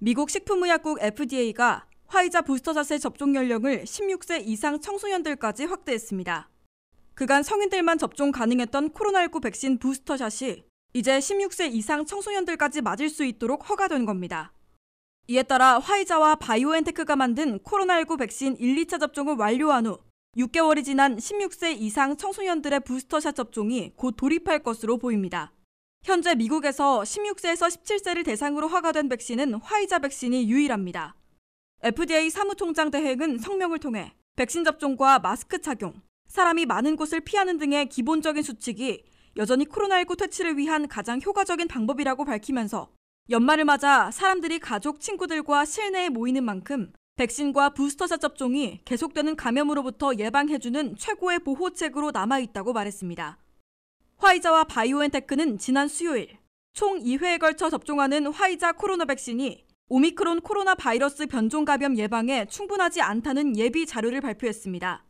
미국 식품의약국 FDA가 화이자 부스터샷의 접종 연령을 16세 이상 청소년들까지 확대했습니다. 그간 성인들만 접종 가능했던 코로나19 백신 부스터샷이 이제 16세 이상 청소년들까지 맞을 수 있도록 허가된 겁니다. 이에 따라 화이자와 바이오엔테크가 만든 코로나19 백신 1, 2차 접종을 완료한 후 6개월이 지난 16세 이상 청소년들의 부스터샷 접종이 곧 돌입할 것으로 보입니다. 현재 미국에서 16세에서 17세를 대상으로 허가된 백신은 화이자 백신이 유일합니다. FDA 사무총장 대행은 성명을 통해 백신 접종과 마스크 착용, 사람이 많은 곳을 피하는 등의 기본적인 수칙이 여전히 코로나19 퇴치를 위한 가장 효과적인 방법이라고 밝히면서 연말을 맞아 사람들이 가족, 친구들과 실내에 모이는 만큼 백신과 부스터샷 접종이 계속되는 감염으로부터 예방해주는 최고의 보호책으로 남아있다고 말했습니다. 화이자와 바이오엔테크는 지난 수요일 총 2회에 걸쳐 접종하는 화이자 코로나 백신이 오미크론 코로나 바이러스 변종 감염 예방에 충분하지 않다는 예비 자료를 발표했습니다.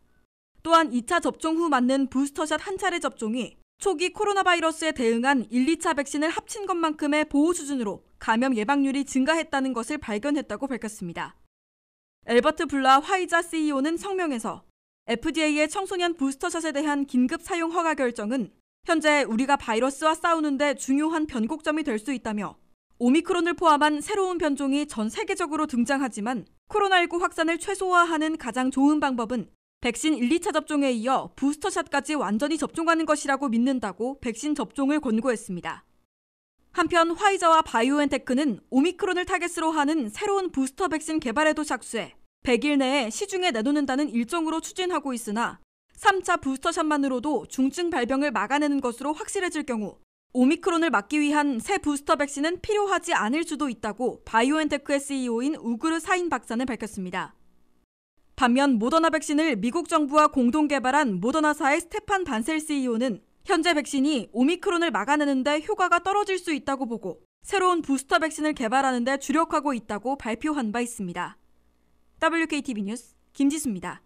또한 2차 접종 후 맞는 부스터샷 한 차례 접종이 초기 코로나 바이러스에 대응한 1, 2차 백신을 합친 것만큼의 보호 수준으로 감염 예방률이 증가했다는 것을 발견했다고 밝혔습니다. 엘버트 블라 화이자 CEO는 성명에서 FDA의 청소년 부스터샷에 대한 긴급 사용 허가 결정은 현재 우리가 바이러스와 싸우는데 중요한 변곡점이 될 수 있다며 오미크론을 포함한 새로운 변종이 전 세계적으로 등장하지만 코로나19 확산을 최소화하는 가장 좋은 방법은 백신 1, 2차 접종에 이어 부스터샷까지 완전히 접종하는 것이라고 믿는다고 백신 접종을 권고했습니다. 한편 화이자와 바이오엔테크는 오미크론을 타겟으로 하는 새로운 부스터 백신 개발에도 착수해 100일 내에 시중에 내놓는다는 일정으로 추진하고 있으나 3차 부스터샷만으로도 중증 발병을 막아내는 것으로 확실해질 경우 오미크론을 막기 위한 새 부스터 백신은 필요하지 않을 수도 있다고 바이오엔테크의 CEO인 우그르 사인 박사는 밝혔습니다. 반면 모더나 백신을 미국 정부와 공동 개발한 모더나사의 스테판 반셀 CEO는 현재 백신이 오미크론을 막아내는데 효과가 떨어질 수 있다고 보고 새로운 부스터 백신을 개발하는데 주력하고 있다고 발표한 바 있습니다. WKTV 뉴스 김지수입니다.